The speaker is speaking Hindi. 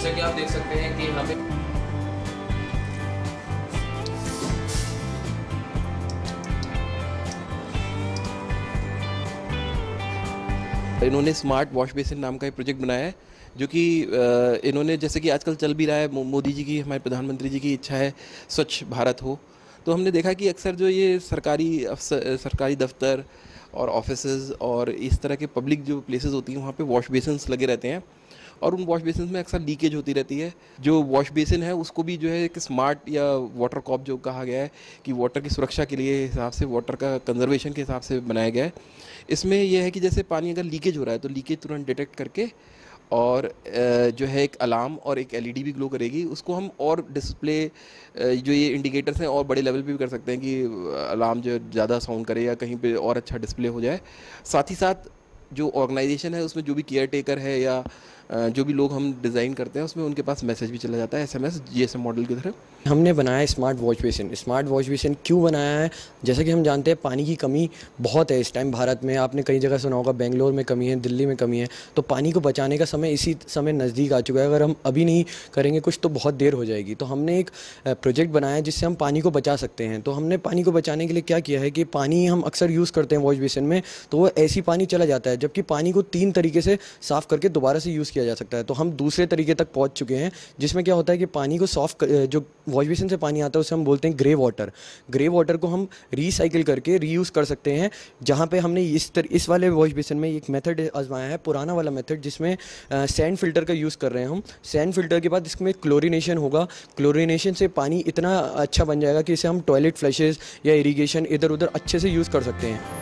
जैसा कि आप देख सकते हैं कि हमें इन्होंने स्मार्ट वॉश बेसिन नाम का एक प्रोजेक्ट बनाया है, जो कि इन्होंने जैसे कि आजकल चल भी रहा है मोदी जी की, हमारे प्रधानमंत्री जी की इच्छा है, स्वच्छ भारत हो। तो हमने देखा कि अक्सर जो ये सरकारी अफसर सरकारी दफ्तर और ऑफिसेज और इस तरह के पब्लिक जो प्लेसेस होती हैं, वहाँ पे वॉश बेसिन्स लगे रहते हैं। और उन वॉश बेसिन में अक्सर लीकेज होती रहती है। जो वॉश बेसिन है, उसको भी जो है एक स्मार्ट या वाटर कॉप जो कहा गया है कि वाटर की सुरक्षा के लिए हिसाब से, वाटर का कंजर्वेशन के हिसाब से बनाया गया है। इसमें यह है कि जैसे पानी अगर लीकेज हो रहा है तो लीकेज तुरंत डिटेक्ट करके और जो है एक अलार्म और एक एलईडी भी ग्लो करेगी। उसको हम और डिस्प्ले जो ये इंडिकेटर्स हैं और बड़े लेवल पे भी कर सकते हैं कि अलार्म जो ज़्यादा साउंड करे या कहीं पे और अच्छा डिस्प्ले हो जाए। साथ ही साथ जो ऑर्गेनाइजेशन है, उसमें जो भी केयर टेकर है या जो भी लोग हम डिज़ाइन करते हैं, उसमें उनके पास मैसेज भी चला जाता है S M S G S M model की तरह। हमने बनाया smart wash basin. Smart wash basin क्यों बनाया है? जैसा कि हम जानते हैं, पानी की कमी बहुत है इस टाइम भारत में। आपने कई जगह सुना होगा, बेंगलोर में कमी है, दिल्ली में कमी है। तो पानी को बचाने का समय इसी समय नज़दीक आ चुका है। अगर हम अभी नहीं करेंगे, कुछ तो बहुत देर हो जाएगी। तो हमने एक प्रोजेक्ट बनाया जिससे हम पानी को बचा सकते हैं। तो हमने पानी को बचाने के लिए क्या किया है कि पानी हम अक्सर यूज़ करते हैं वॉश बेसिन में तो वो ऐसी पानी चला जाता है, जबकि पानी को तीन तरीके से साफ़ करके दोबारा से यूज़ किया जा सकता है। तो हम दूसरे तरीके तक पहुँच चुके हैं जिसमें क्या होता है कि पानी को सॉफ्ट जो वॉश बेसिन से पानी आता है उसे हम बोलते हैं ग्रे वाटर ग्रे वाटर को हम रिसाइकिल करके रीयूज़ कर सकते हैं जहाँ पर हमने इस तर, इस वाले वॉश बेसिन में एक मेथड आजमाया है पुराना वाला मेथड जिसमें सैंड फ़िल्टर का यूज़ कर रहे हैं हम। सैंड फ़िल्टर के बाद इसमें क्लोरिनेशन होगा। क्लोरिनेशन से पानी इतना अच्छा बन जाएगा कि इसे हम टॉयलेट फ्लशेज़ या इरीगेशन इधर उधर अच्छे से यूज़ कर सकते हैं।